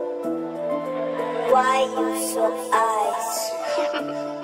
Why you so ice?